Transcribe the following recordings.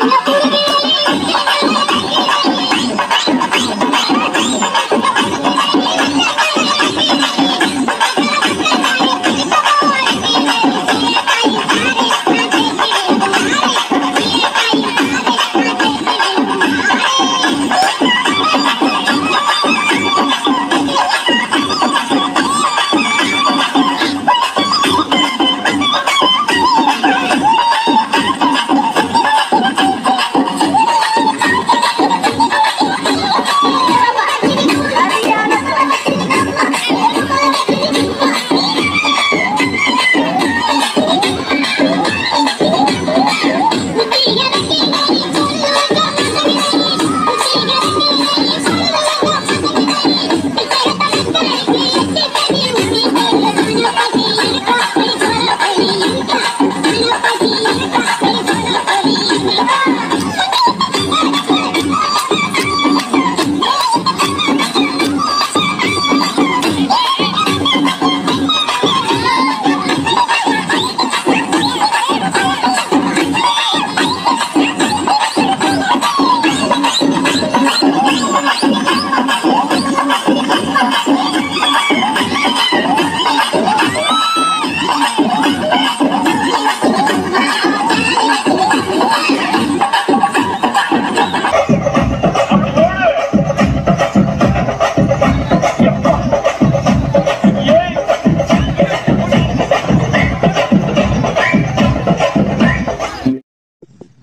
Come on, come on.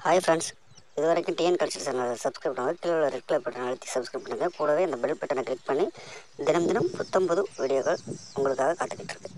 Hi friends இது வரைக்கும் TN culture சேனலை சப்ஸ்கிரைப் பண்ணுங்கள் கீழே உள்ள ரெட் கலர் பட்டன் அழுத்தி சப்ஸ்கிரைப் பண்ணுங்கள் கூடவே அந்த பெல் பட்டனை கிளிக் பண்ணி தினம் தினம் புத்தம்பது வீடியோகள் வீடியோக்கள் உங்களுக்காக காத்துக்கிட்டு இருக்கு.